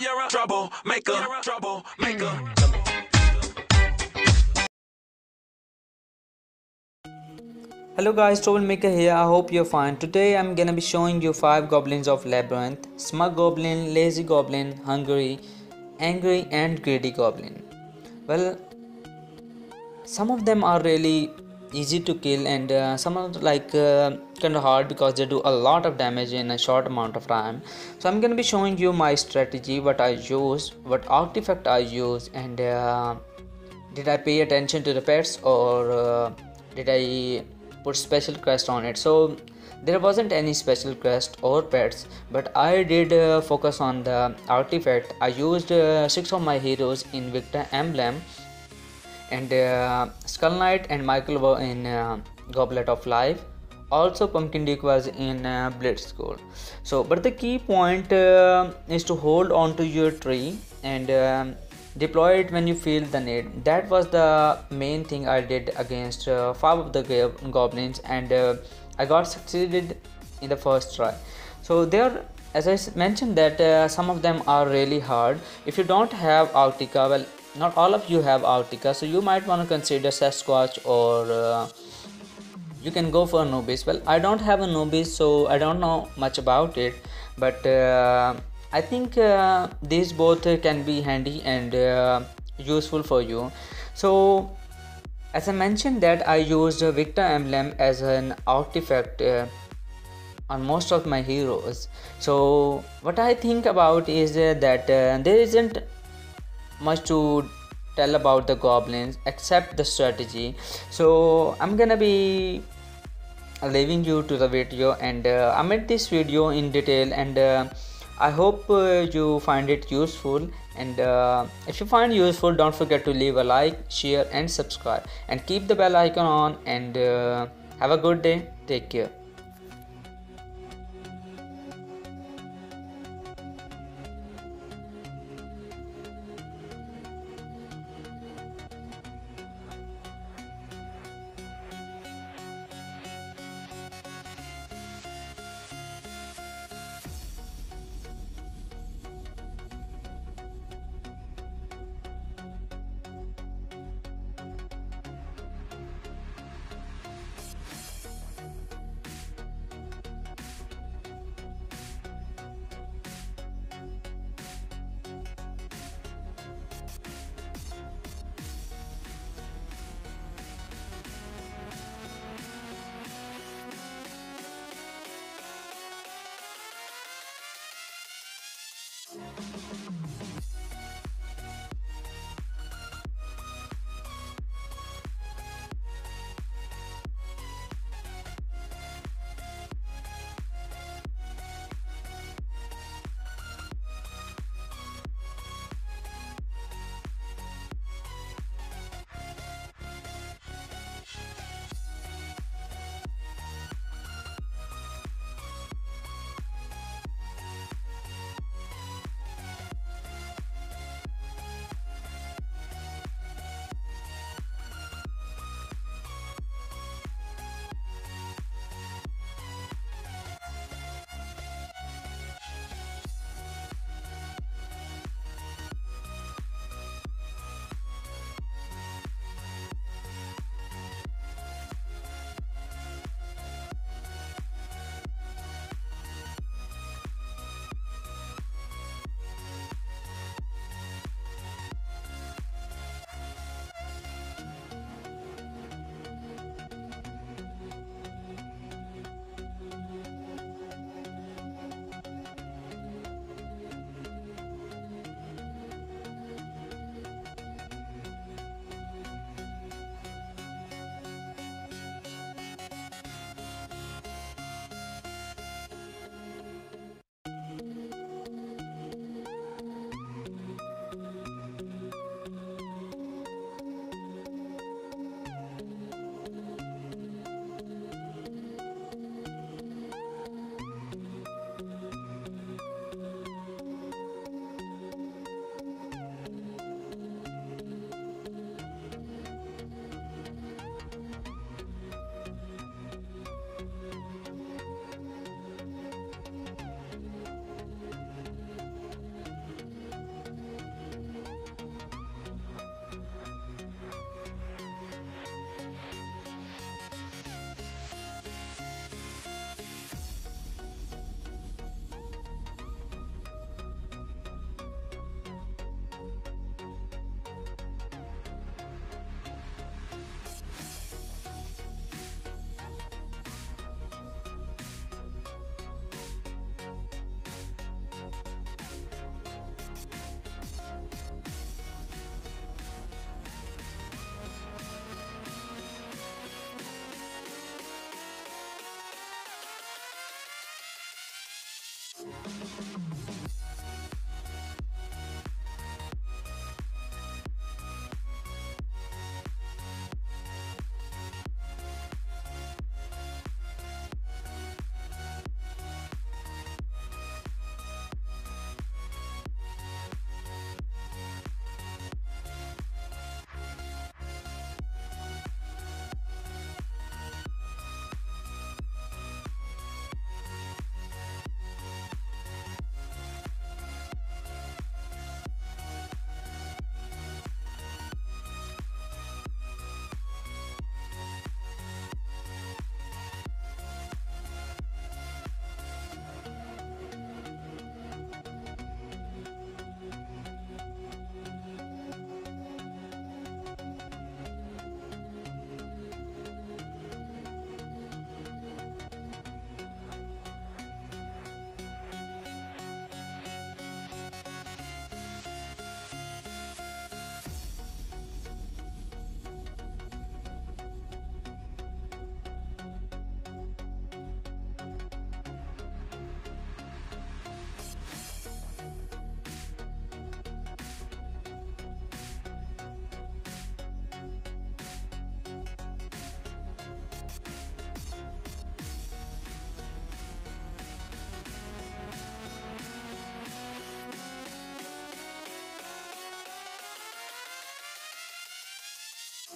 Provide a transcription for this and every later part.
You're a troublemaker. You're a troublemaker. Mm. Hello guys, Troublemaker here. I hope you're fine. Today I'm gonna be showing you 5 goblins of Labyrinth Smug Goblin, Lazy Goblin, Hungry, Angry, and Greedy Goblin. Well, some of them are really easy to kill, and uh, some are like uh, kind of hard because they do a lot of damage in a short amount of time. So I'm gonna be showing you my strategy, what I use, what artifact I use, and uh, did I pay attention to the pets or uh, did I put special quest on it so there wasn't any special quest or pets but i did uh, focus on the artifact i used uh, six of my heroes in victor emblem and uh, skull knight and michael were in uh, goblet of life also pumpkin duke was in uh, gold so but the key point uh, is to hold on to your tree and um, deploy it when you feel the need. That was the main thing i did against uh, five of the goblins and uh, i got succeeded in the first try. So there as i mentioned that uh, some of them are really hard. If you don't have Arctica well not all of you have Arctica so you might want to consider sasquatch or uh, you can go for Anubis well i don't have Anubis so i don't know much about it but uh, I think uh, these both can be handy and uh, useful for you. So as I mentioned that I used Victor emblem as an artifact uh, on most of my heroes. So what I think about is uh, that there isn't much to tell about the goblins except the strategy. So I'm gonna be leaving you to the video and uh, I made this video in detail and I hope uh, you find it useful. And uh, if you find useful don't forget to leave a like share and subscribe. And keep the bell icon on and uh, have a good day. Take care Thank you.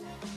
Bye.